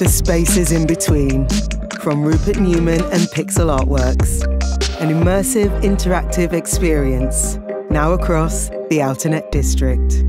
the spaces in between, from Rupert Newman and Pixel Artworks. An immersive, interactive experience, now across the Outernet district.